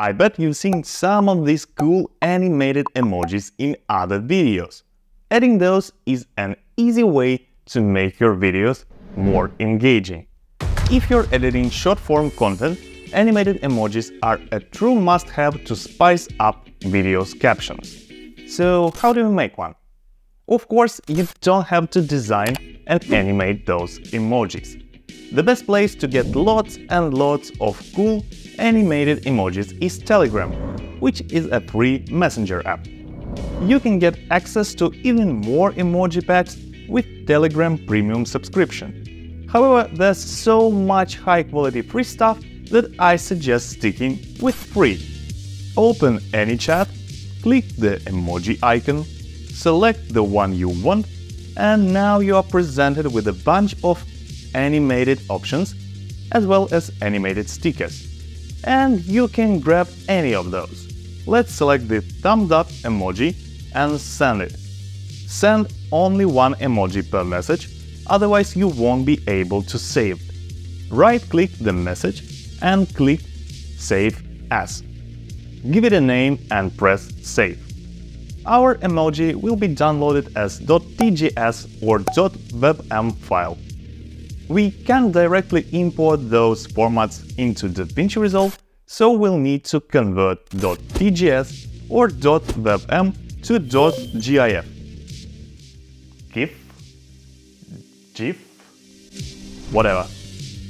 I bet you've seen some of these cool animated emojis in other videos. Adding those is an easy way to make your videos more engaging. If you're editing short-form content, animated emojis are a true must-have to spice up videos' captions. So how do you make one? Of course, you don't have to design and animate those emojis. The best place to get lots and lots of cool animated emojis is Telegram, which is a free messenger app. You can get access to even more emoji packs with Telegram Premium subscription. However, there's so much high-quality free stuff that I suggest sticking with free. Open any chat, click the emoji icon, select the one you want, and now you are presented with a bunch of animated options as well as animated stickers and you can grab any of those. Let's select the thumbs up emoji and send it. Send only one emoji per message, otherwise you won't be able to save. Right-click the message and click Save As. Give it a name and press Save. Our emoji will be downloaded as .tgs or .webm file we can't directly import those formats into DaVinci Resolve, so we'll need to convert .tgs or .webm to .gif. GIF? GIF? Whatever.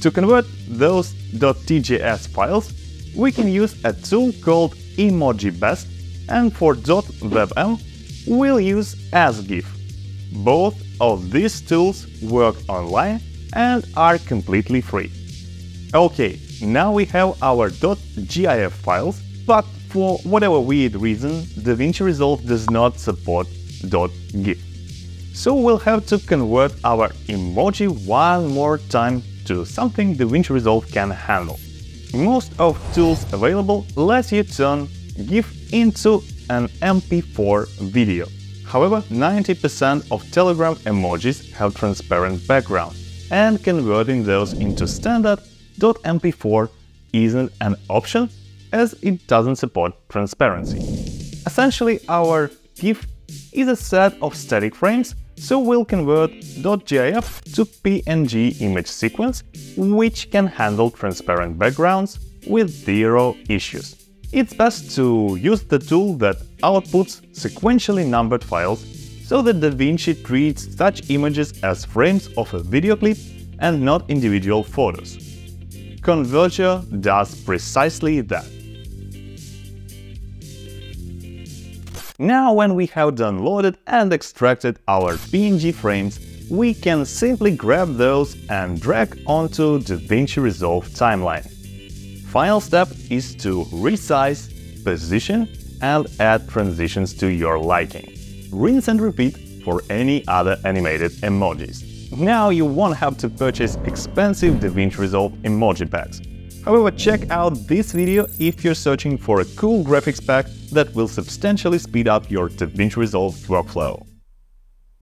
To convert those .tgs files, we can use a tool called EmojiBest, and for .webm, we'll use ezgif. Both of these tools work online and are completely free. Okay, now we have our .gif files, but for whatever weird reason, DaVinci Resolve does not support .gif. So we'll have to convert our emoji one more time to something DaVinci Resolve can handle. Most of tools available let you turn GIF into an MP4 video. However, 90% of Telegram emojis have transparent background and converting those into standard .mp4 isn't an option as it doesn't support transparency. Essentially, our GIF is a set of static frames, so we'll convert .gif to PNG image sequence, which can handle transparent backgrounds with zero issues. It's best to use the tool that outputs sequentially numbered files so that DaVinci treats such images as frames of a video clip and not individual photos. Convertio does precisely that. Now when we have downloaded and extracted our PNG frames, we can simply grab those and drag onto DaVinci Resolve timeline. Final step is to resize, position and add transitions to your liking rinse and repeat for any other animated emojis. Now you won't have to purchase expensive DaVinci Resolve emoji packs. However, check out this video if you're searching for a cool graphics pack that will substantially speed up your DaVinci Resolve workflow.